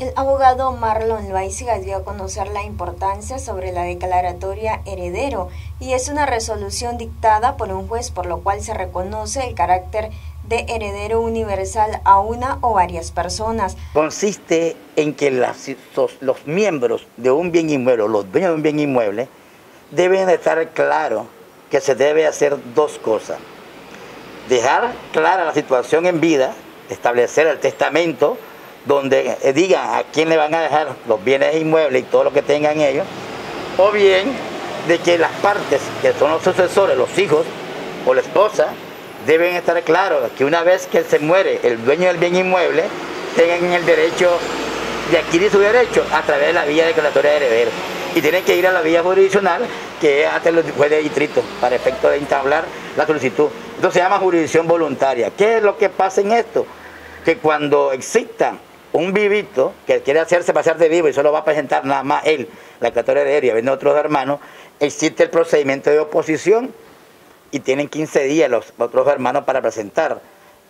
El abogado Marlon Loaiziga dio a conocer la importancia sobre la declaratoria heredero y es una resolución dictada por un juez por lo cual se reconoce el carácter de heredero universal a una o varias personas. Consiste en que los miembros de un bien inmueble, los dueños de un bien inmueble, deben estar claros que se debe hacer dos cosas. Dejar clara la situación en vida, establecer el testamento, donde eh, digan a quién le van a dejar los bienes inmuebles y todo lo que tengan ellos, o bien de que las partes que son los sucesores, los hijos o la esposa, deben estar claros que una vez que se muere el dueño del bien inmueble, tengan el derecho de adquirir su derecho a través de la vía declaratoria de heredero. Y tienen que ir a la vía jurisdiccional, que es ante el juez de distrito, para efecto de entablar la solicitud. Esto se llama jurisdicción voluntaria. ¿Qué es lo que pasa en esto? Que cuando exista un vivito que quiere hacerse pasar de vivo y solo va a presentar nada más él, la declaratoria de heredia, viene otros hermanos, existe el procedimiento de oposición y tienen 15 días los otros hermanos para presentar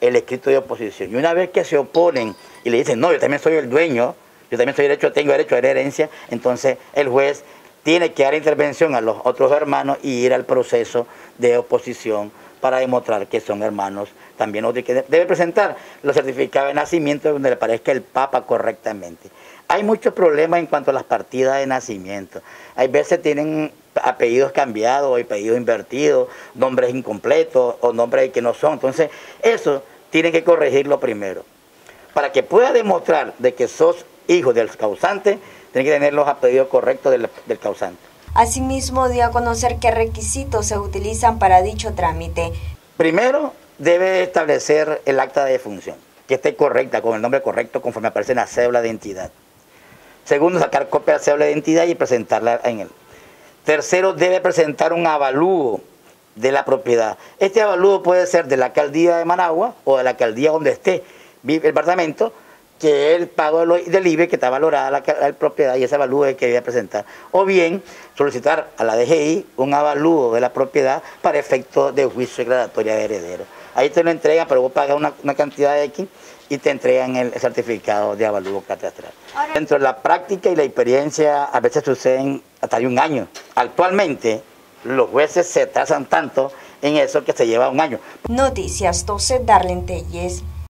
el escrito de oposición. Y una vez que se oponen y le dicen, no, yo también soy el dueño, yo también soy derecho, tengo derecho a herencia, entonces el juez tiene que dar intervención a los otros hermanos y ir al proceso de oposición para demostrar que son hermanos también debe presentar los certificados de nacimiento donde le parezca el Papa correctamente. Hay muchos problemas en cuanto a las partidas de nacimiento. Hay veces tienen apellidos cambiados, apellidos invertidos, nombres incompletos o nombres que no son. Entonces, eso tiene que corregirlo primero. Para que pueda demostrar de que sos hijo del causante, tiene que tener los apellidos correctos del causante. Asimismo, dio a conocer qué requisitos se utilizan para dicho trámite. Primero, debe establecer el acta de defunción, que esté correcta, con el nombre correcto, conforme aparece en la cédula de identidad. Segundo, sacar copia de la cédula de identidad y presentarla en él. Tercero, debe presentar un avalúo de la propiedad. Este avalúo puede ser de la alcaldía de Managua o de la alcaldía donde esté el departamento, que el pago del IBE que está valorada la, propiedad y ese avalúo que debe presentar. O bien solicitar a la DGI un avalúo de la propiedad para efecto de juicio declaratoria de heredero. Ahí te lo entregan, pero vos pagas una, cantidad de X y te entregan el certificado de avalúo catastral. Dentro de la práctica y la experiencia a veces suceden hasta de un año. Actualmente los jueces se atrasan tanto en eso que se lleva un año. Noticias 12, Darlene Telles.